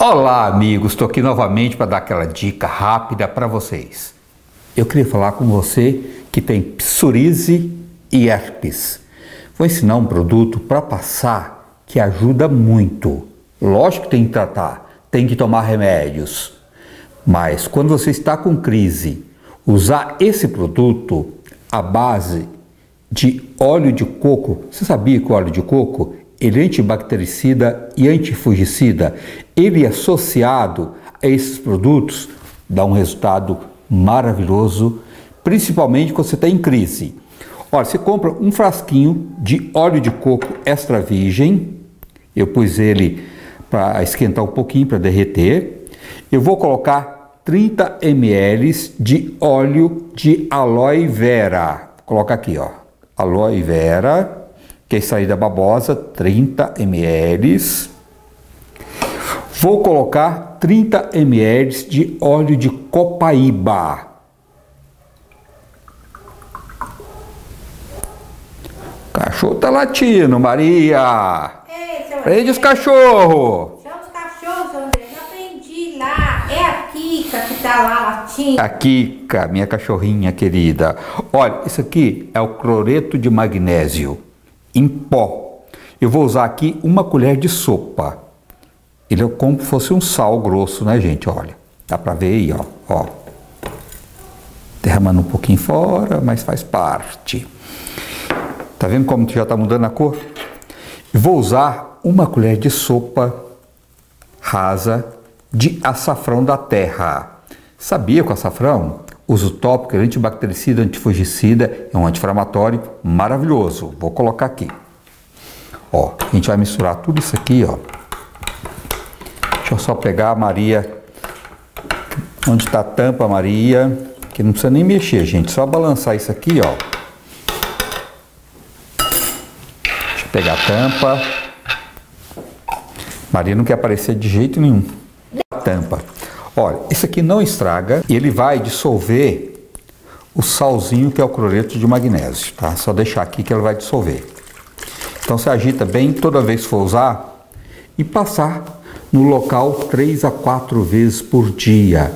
Olá, amigos. Estou aqui novamente para dar aquela dica rápida para vocês. Eu queria falar com você que tem psoríase e herpes. Vou ensinar um produto para passar que ajuda muito. Lógico que tem que tratar, tem que tomar remédios. Mas quando você está com crise, usar esse produto à base de óleo de coco. Você sabia que o óleo de coco ele é antibactericida e antifugicida, ele é associado a esses produtos dá um resultado maravilhoso, principalmente quando você está em crise. Olha, você compra um frasquinho de óleo de coco extra virgem, eu pus ele para esquentar um pouquinho, para derreter. Eu vou colocar 30 ml de óleo de aloe vera. Vou colocar aqui, ó, aloe vera que é saída babosa, 30 ml. Vou colocar 30 ml de óleo de copaíba. O cachorro tá latindo, Maria. Ei, Prende os cachorros. Chama os cachorros, André. Já aprendi lá. É a Kika que tá lá latindo. A Kika, minha cachorrinha querida. Olha, isso aqui é o cloreto de magnésio em pó. Eu vou usar aqui uma colher de sopa. Ele é como se fosse um sal grosso, né, gente? Olha, dá para ver aí, ó, ó. Derramando um pouquinho fora, mas faz parte. Tá vendo como já está mudando a cor? vou usar uma colher de sopa rasa de açafrão da terra. Sabia que o açafrão uso tópico, antibactericida, antifugicida, é um anti-inflamatório maravilhoso. Vou colocar aqui. Ó, a gente vai misturar tudo isso aqui, ó. Deixa eu só pegar a Maria. Onde está a tampa, Maria? Que não precisa nem mexer, gente. Só balançar isso aqui, ó. Deixa eu pegar a tampa. Maria não quer aparecer de jeito nenhum. A tampa. Olha, isso aqui não estraga ele vai dissolver o salzinho que é o cloreto de magnésio, tá? Só deixar aqui que ele vai dissolver. Então você agita bem toda vez que for usar e passar no local 3 a 4 vezes por dia.